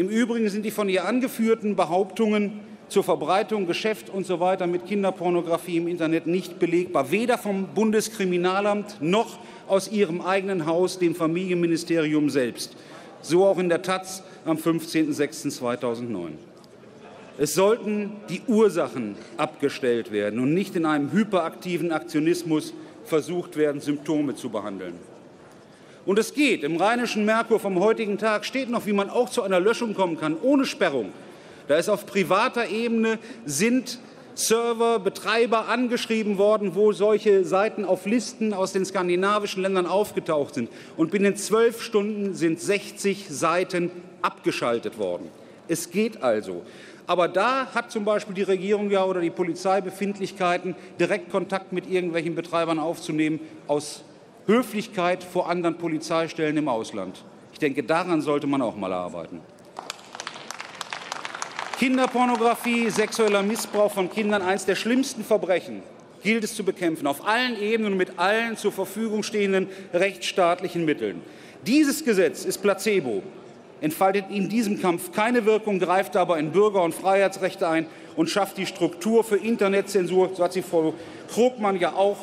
Im Übrigen sind die von ihr angeführten Behauptungen zur Verbreitung, Geschäft und so weiter mit Kinderpornografie im Internet nicht belegbar, weder vom Bundeskriminalamt noch aus ihrem eigenen Haus, dem Familienministerium selbst. So auch in der Taz am 15.06.2009. Es sollten die Ursachen abgestellt werden und nicht in einem hyperaktiven Aktionismus versucht werden, Symptome zu behandeln. Und es geht. Im Rheinischen Merkur vom heutigen Tag steht noch, wie man auch zu einer Löschung kommen kann, ohne Sperrung. Da ist auf privater Ebene sind Server, Betreiber angeschrieben worden, wo solche Seiten auf Listen aus den skandinavischen Ländern aufgetaucht sind. Und binnen zwölf Stunden sind 60 Seiten abgeschaltet worden. Es geht also. Aber da hat zum Beispiel die Regierung ja oder die Polizei Befindlichkeiten, direkt Kontakt mit irgendwelchen Betreibern aufzunehmen, aus Höflichkeit vor anderen Polizeistellen im Ausland. Ich denke, daran sollte man auch mal arbeiten. Kinderpornografie, sexueller Missbrauch von Kindern, eines der schlimmsten Verbrechen, gilt es zu bekämpfen, auf allen Ebenen und mit allen zur Verfügung stehenden rechtsstaatlichen Mitteln. Dieses Gesetz ist Placebo, entfaltet in diesem Kampf keine Wirkung, greift aber in Bürger- und Freiheitsrechte ein und schafft die Struktur für Internetzensur, so hat sie Frau Krogmann ja auch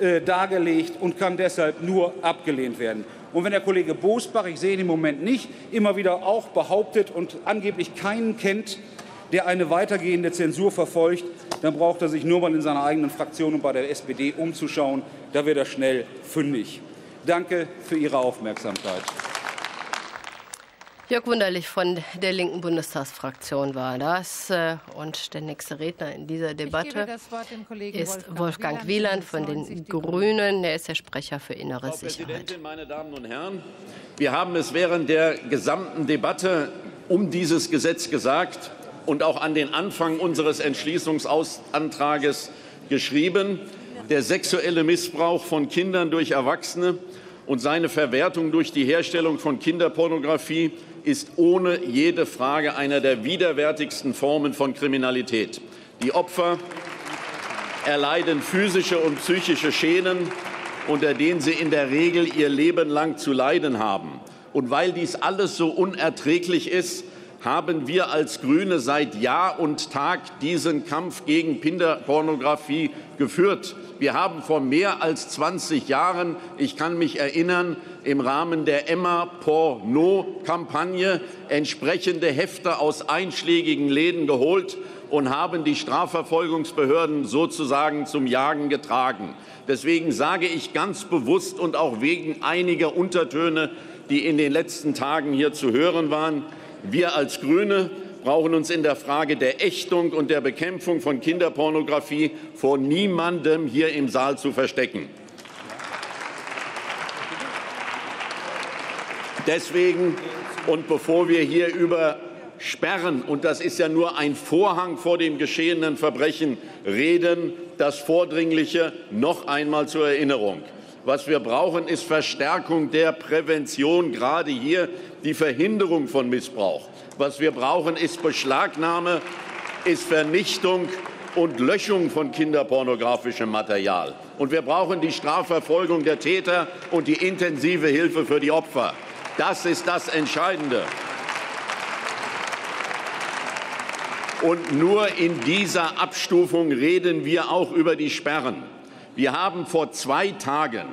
äh, dargelegt und kann deshalb nur abgelehnt werden. Und wenn der Kollege Bosbach, ich sehe ihn im Moment nicht, immer wieder auch behauptet und angeblich keinen kennt, der eine weitergehende Zensur verfolgt, dann braucht er sich nur mal in seiner eigenen Fraktion und bei der SPD umzuschauen. Da wird er schnell fündig. Danke für Ihre Aufmerksamkeit. Jörg Wunderlich von der linken Bundestagsfraktion war das. Äh, und der nächste Redner in dieser Debatte ist Wolfgang, Wolfgang Wieland von den Grünen. Er ist der Sprecher für innere Frau Sicherheit. Präsidentin, meine Damen und Herren! Wir haben es während der gesamten Debatte um dieses Gesetz gesagt und auch an den Anfang unseres Entschließungsantrages geschrieben. Der sexuelle Missbrauch von Kindern durch Erwachsene und seine Verwertung durch die Herstellung von Kinderpornografie ist ohne jede Frage einer der widerwärtigsten Formen von Kriminalität. Die Opfer erleiden physische und psychische Schäden, unter denen sie in der Regel ihr Leben lang zu leiden haben. Und weil dies alles so unerträglich ist, haben wir als Grüne seit Jahr und Tag diesen Kampf gegen Kinderpornografie geführt. Wir haben vor mehr als 20 Jahren, ich kann mich erinnern, im Rahmen der Emma Porno-Kampagne entsprechende Hefte aus einschlägigen Läden geholt und haben die Strafverfolgungsbehörden sozusagen zum Jagen getragen. Deswegen sage ich ganz bewusst und auch wegen einiger Untertöne, die in den letzten Tagen hier zu hören waren, wir als Grüne brauchen uns in der Frage der Ächtung und der Bekämpfung von Kinderpornografie vor niemandem hier im Saal zu verstecken. Deswegen und bevor wir hier über Sperren, und das ist ja nur ein Vorhang vor dem geschehenen Verbrechen, reden, das Vordringliche noch einmal zur Erinnerung. Was wir brauchen, ist Verstärkung der Prävention, gerade hier die Verhinderung von Missbrauch. Was wir brauchen, ist Beschlagnahme, ist Vernichtung und Löschung von kinderpornografischem Material. Und wir brauchen die Strafverfolgung der Täter und die intensive Hilfe für die Opfer. Das ist das Entscheidende. Und nur in dieser Abstufung reden wir auch über die Sperren. Wir haben vor zwei Tagen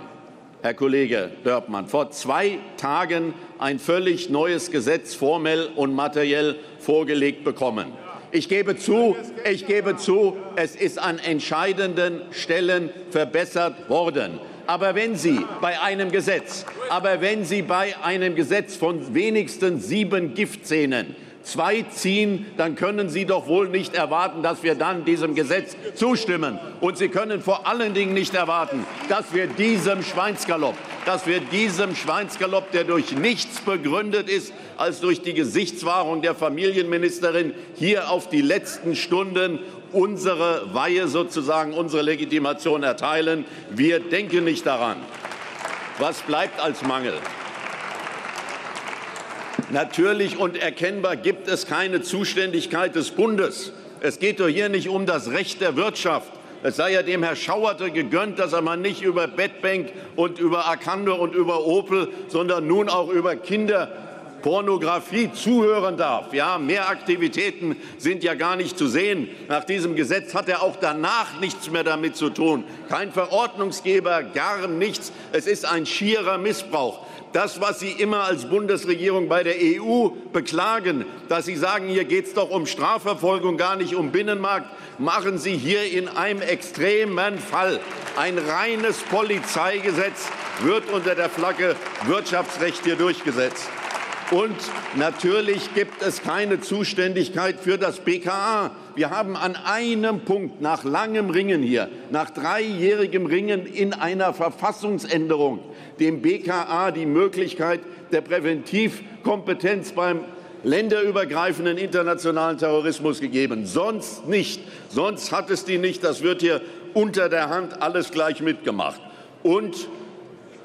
Herr Kollege Dörpmann, vor zwei Tagen ein völlig neues Gesetz formell und materiell vorgelegt bekommen. Ich gebe zu, ich gebe zu, es ist an entscheidenden Stellen verbessert worden. Aber wenn Sie bei einem Gesetz, aber wenn Sie bei einem Gesetz von wenigstens sieben Giftzähnen zwei ziehen, dann können Sie doch wohl nicht erwarten, dass wir dann diesem Gesetz zustimmen. Und Sie können vor allen Dingen nicht erwarten, dass wir diesem Schweinsgalopp, dass wir diesem Schweinsgalopp, der durch nichts begründet ist, als durch die Gesichtswahrung der Familienministerin hier auf die letzten Stunden unsere Weihe sozusagen, unsere Legitimation erteilen. Wir denken nicht daran. Was bleibt als Mangel? Natürlich und erkennbar gibt es keine Zuständigkeit des Bundes. Es geht doch hier nicht um das Recht der Wirtschaft. Es sei ja dem Herr Schauerte gegönnt, dass er mal nicht über Bedbank und über Arcando und über Opel, sondern nun auch über Kinder Pornografie zuhören darf. Ja, mehr Aktivitäten sind ja gar nicht zu sehen. Nach diesem Gesetz hat er auch danach nichts mehr damit zu tun. Kein Verordnungsgeber, gar nichts. Es ist ein schierer Missbrauch das, was Sie immer als Bundesregierung bei der EU beklagen, dass Sie sagen, hier geht es doch um Strafverfolgung, gar nicht um Binnenmarkt, machen Sie hier in einem extremen Fall. Ein reines Polizeigesetz wird unter der Flagge Wirtschaftsrecht hier durchgesetzt. Und natürlich gibt es keine Zuständigkeit für das BKA. Wir haben an einem Punkt nach langem Ringen hier, nach dreijährigem Ringen in einer Verfassungsänderung, dem BKA die Möglichkeit der Präventivkompetenz beim länderübergreifenden internationalen Terrorismus gegeben. Sonst nicht. Sonst hat es die nicht. Das wird hier unter der Hand alles gleich mitgemacht. Und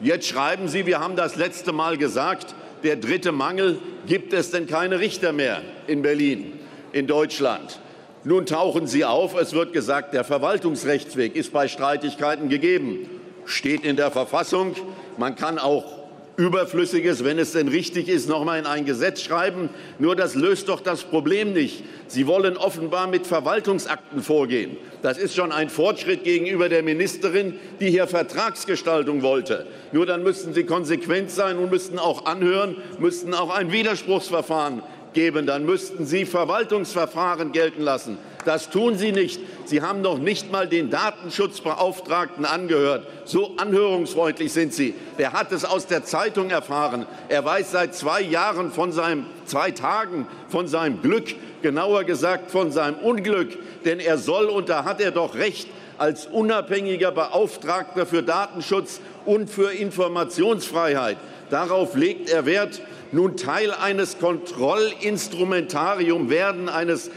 jetzt schreiben Sie, wir haben das letzte Mal gesagt, der dritte Mangel, gibt es denn keine Richter mehr in Berlin, in Deutschland? Nun tauchen sie auf. Es wird gesagt, der Verwaltungsrechtsweg ist bei Streitigkeiten gegeben. Steht in der Verfassung. Man kann auch Überflüssiges, wenn es denn richtig ist, noch mal in ein Gesetz schreiben. Nur das löst doch das Problem nicht. Sie wollen offenbar mit Verwaltungsakten vorgehen. Das ist schon ein Fortschritt gegenüber der Ministerin, die hier Vertragsgestaltung wollte. Nur dann müssten Sie konsequent sein und müssten auch anhören, müssten auch ein Widerspruchsverfahren geben. Dann müssten Sie Verwaltungsverfahren gelten lassen. Das tun Sie nicht. Sie haben noch nicht mal den Datenschutzbeauftragten angehört. So anhörungsfreundlich sind Sie. Der hat es aus der Zeitung erfahren. Er weiß seit zwei Jahren von seinem, zwei Tagen von seinem Glück, genauer gesagt von seinem Unglück. Denn er soll, und da hat er doch recht, als unabhängiger Beauftragter für Datenschutz und für Informationsfreiheit. Darauf legt er Wert, nun Teil eines Kontrollinstrumentarium werden, eines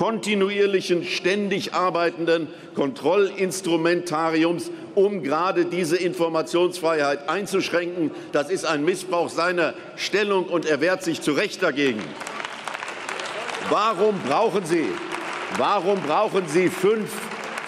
kontinuierlichen, ständig arbeitenden Kontrollinstrumentariums, um gerade diese Informationsfreiheit einzuschränken. Das ist ein Missbrauch seiner Stellung, und er wehrt sich zu Recht dagegen. Warum brauchen Sie, warum brauchen Sie fünf,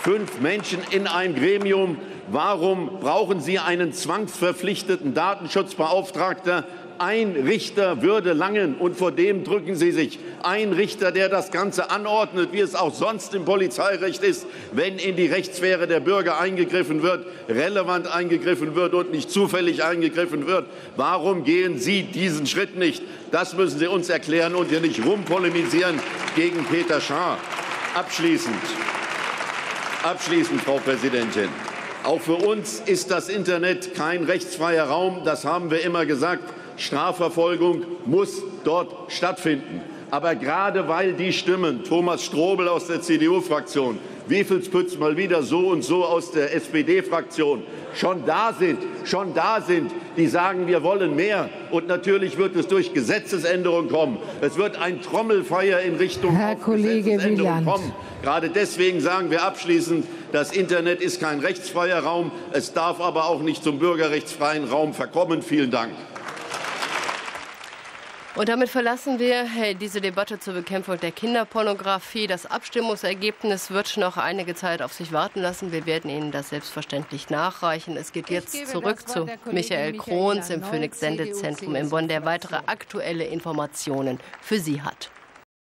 fünf Menschen in einem Gremium? Warum brauchen Sie einen zwangsverpflichteten Datenschutzbeauftragten? Ein Richter würde langen, und vor dem drücken Sie sich. Ein Richter, der das Ganze anordnet, wie es auch sonst im Polizeirecht ist, wenn in die Rechtssphäre der Bürger eingegriffen wird, relevant eingegriffen wird und nicht zufällig eingegriffen wird. Warum gehen Sie diesen Schritt nicht? Das müssen Sie uns erklären und hier nicht rumpolemisieren gegen Peter Schaar. Abschließend, abschließend, Frau Präsidentin. Auch für uns ist das Internet kein rechtsfreier Raum. Das haben wir immer gesagt. Strafverfolgung muss dort stattfinden. Aber gerade weil die Stimmen, Thomas Strobel aus der CDU-Fraktion, Wiefelspütz mal wieder so und so aus der SPD-Fraktion, schon da sind, schon da sind, die sagen, wir wollen mehr. Und natürlich wird es durch Gesetzesänderungen kommen. Es wird ein Trommelfeuer in Richtung Herr Kollege Wieland. kommen. Gerade deswegen sagen wir abschließend, das Internet ist kein rechtsfreier Raum. Es darf aber auch nicht zum bürgerrechtsfreien Raum verkommen. Vielen Dank. Und damit verlassen wir diese Debatte zur Bekämpfung der Kinderpornografie. Das Abstimmungsergebnis wird noch einige Zeit auf sich warten lassen. Wir werden Ihnen das selbstverständlich nachreichen. Es geht jetzt zurück zu Michael Krohns im Phoenix Sendezentrum in Bonn, der weitere aktuelle Informationen für Sie hat.